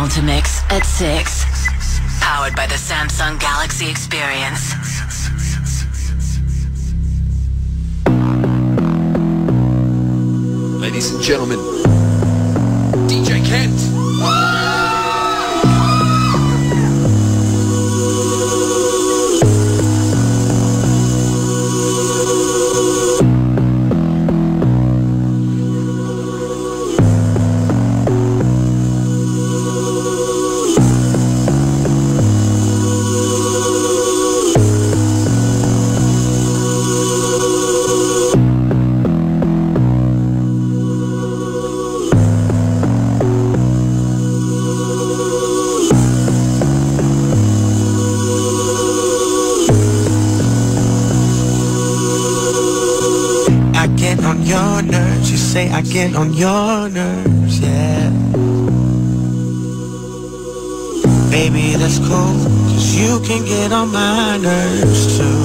Ultimix at 6. Powered by the Samsung Galaxy Experience. Ladies and gentlemen, DJ Kent. your nerves. You say I get on your nerves, yeah. Baby, that's cool, cause you can get on my nerves too.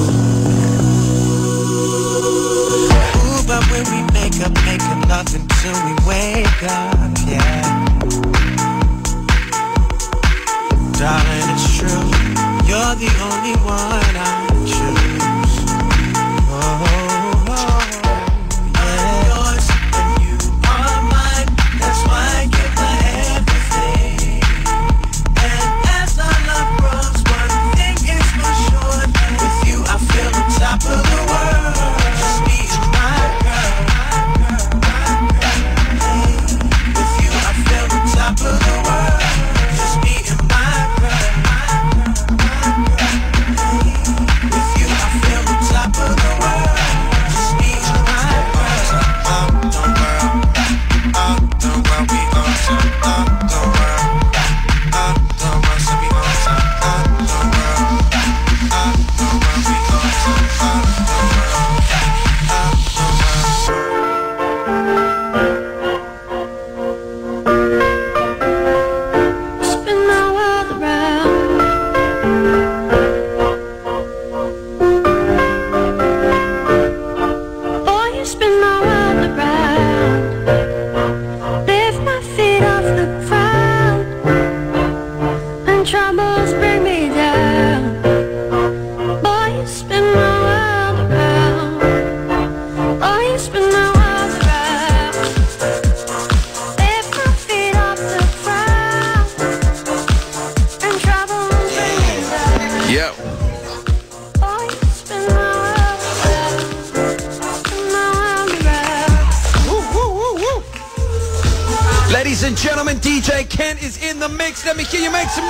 Ooh, but when we make up, make up love until we wake up, yeah. Darling, it's true, you're the only one I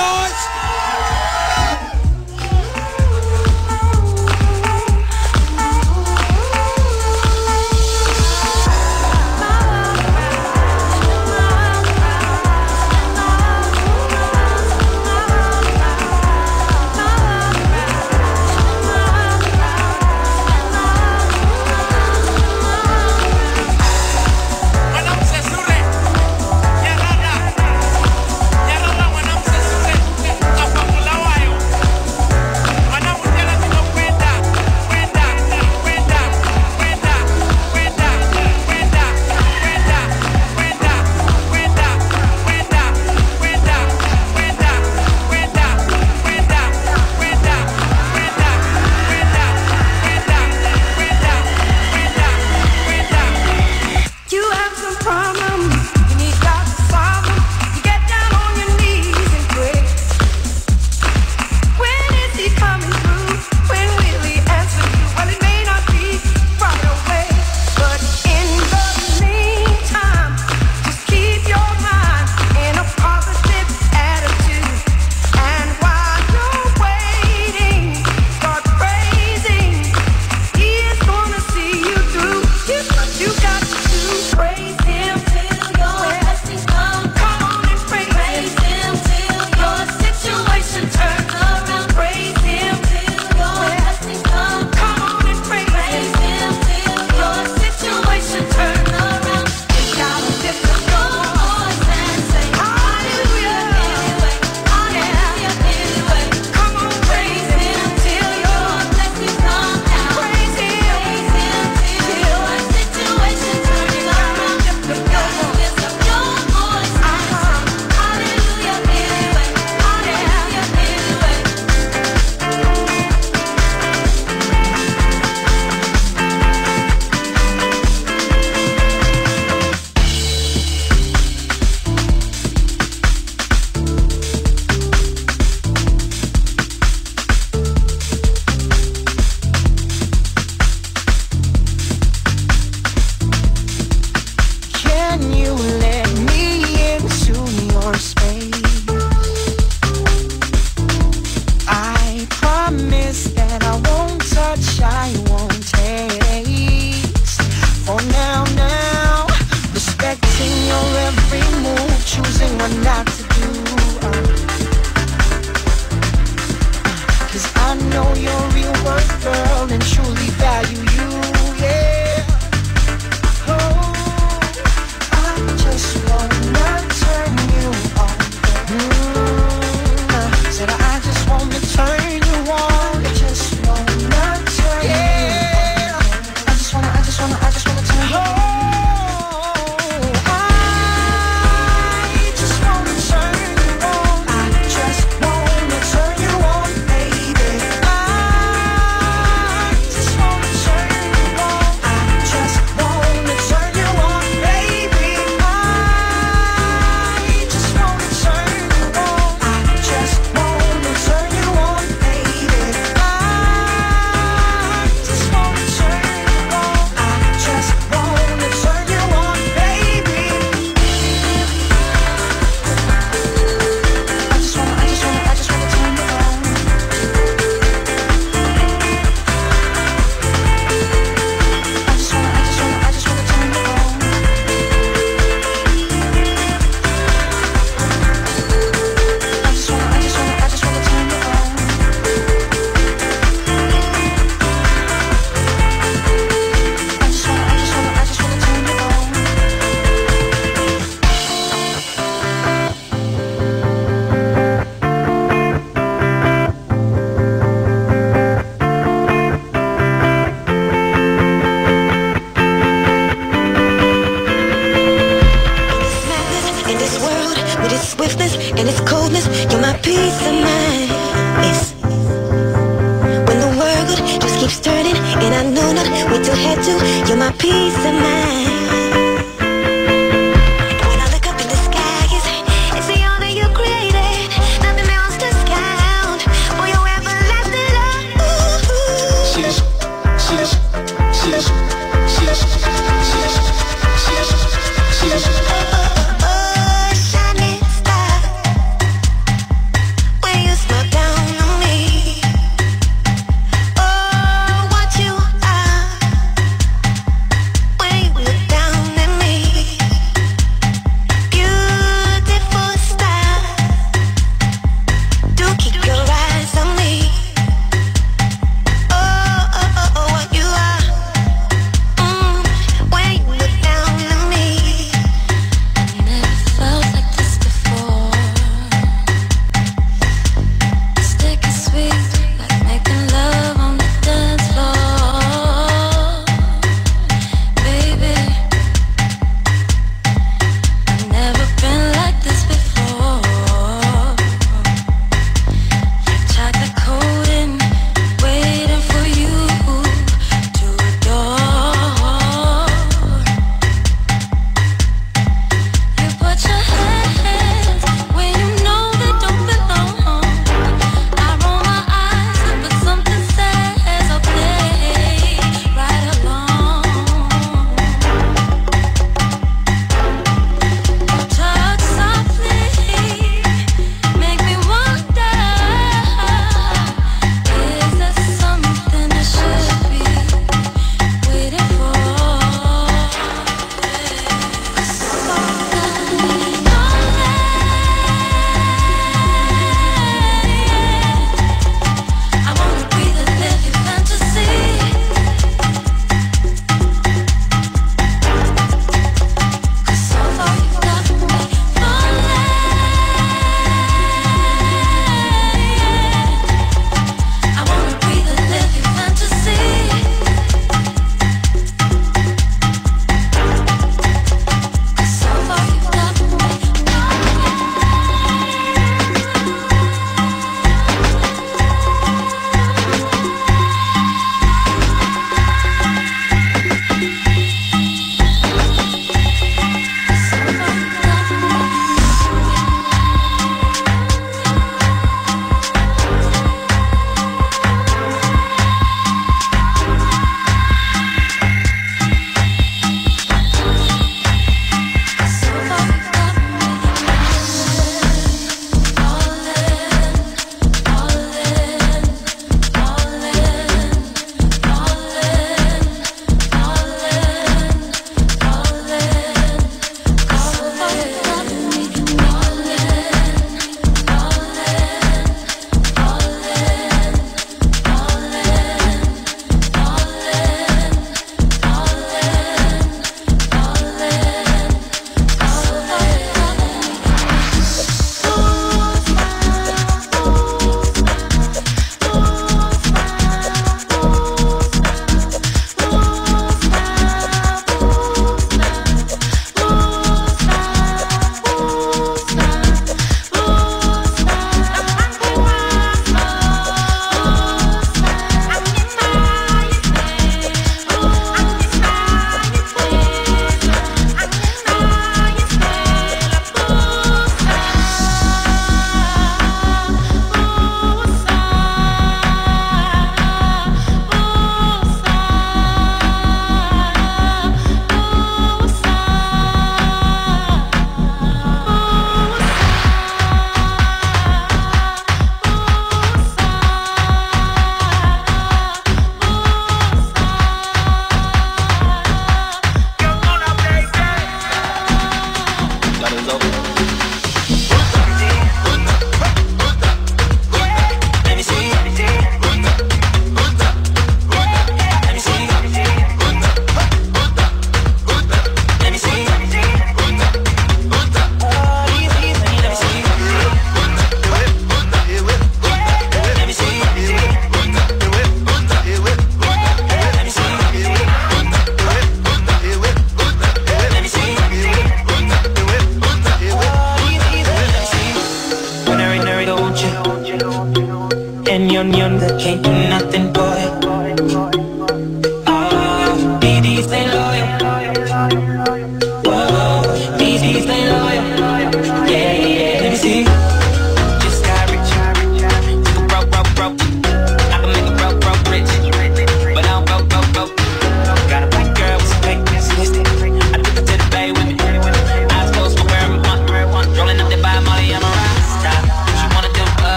noise.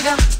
vida.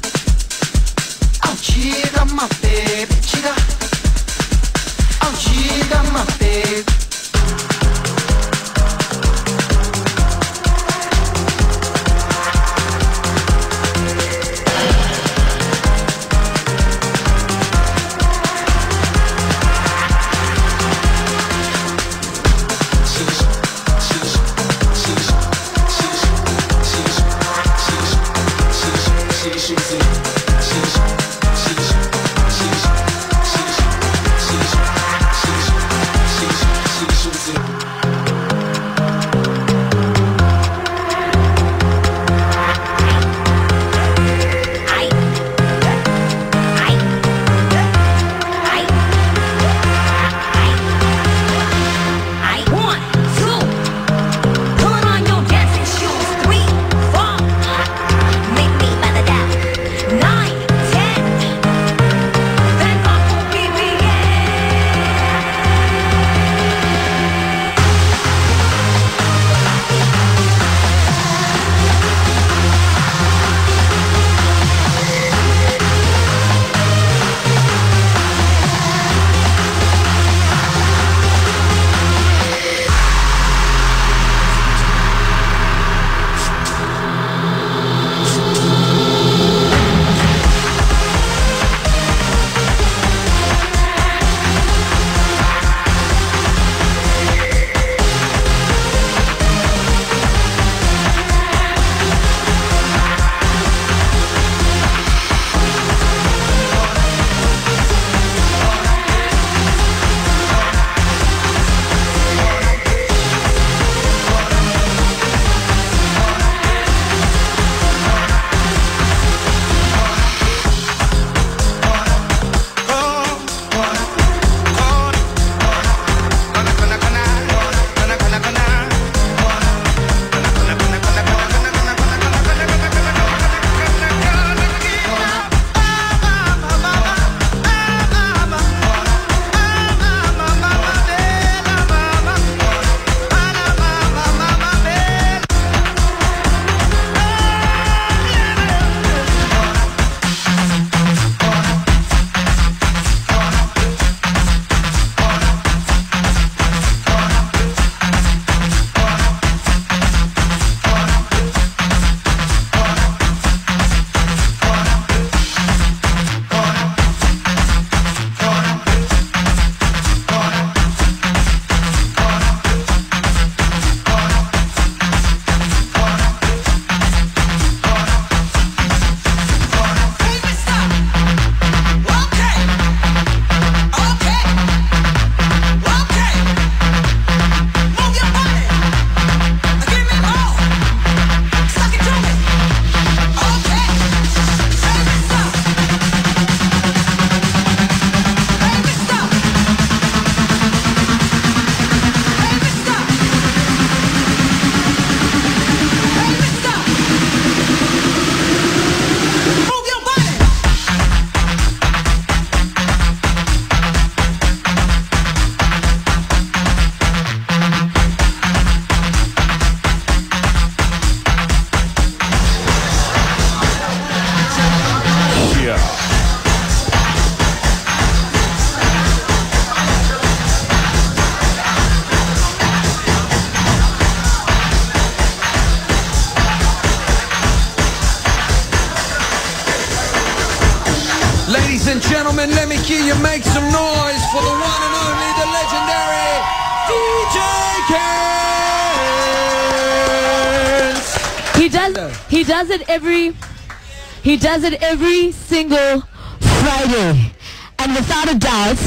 He does it every single Friday, and without a doubt,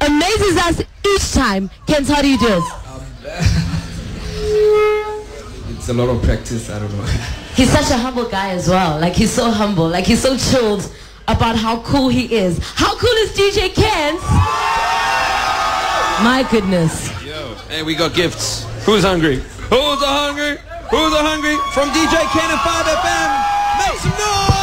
amazes us each time. Kent, how do you do it? It's a lot of practice, I don't know. He's such a humble guy as well. Like he's so humble. Like he's so chilled about how cool he is. How cool is DJ Kent? My goodness. Yo, hey, we got gifts. Who's hungry? Who's a hungry? Who's a hungry? From DJ Kent and 5FM. Make some noise!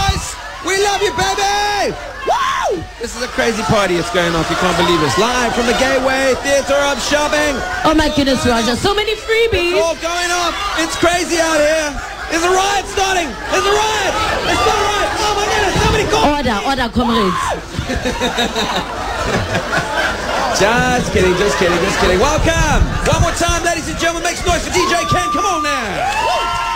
We love you, baby! Woo! This is a crazy party It's going off. You can't believe it's live from the Gateway Theatre of Shopping. Oh my goodness, Raja! So many freebies. It's all going off. It's crazy out here. Is a riot starting. Is a riot. It's not a riot. Oh my goodness! Somebody call. Order, order, comrades. just kidding, just kidding, just kidding. Welcome. One more time, ladies and gentlemen. Make some noise for DJ Kent. Come on now.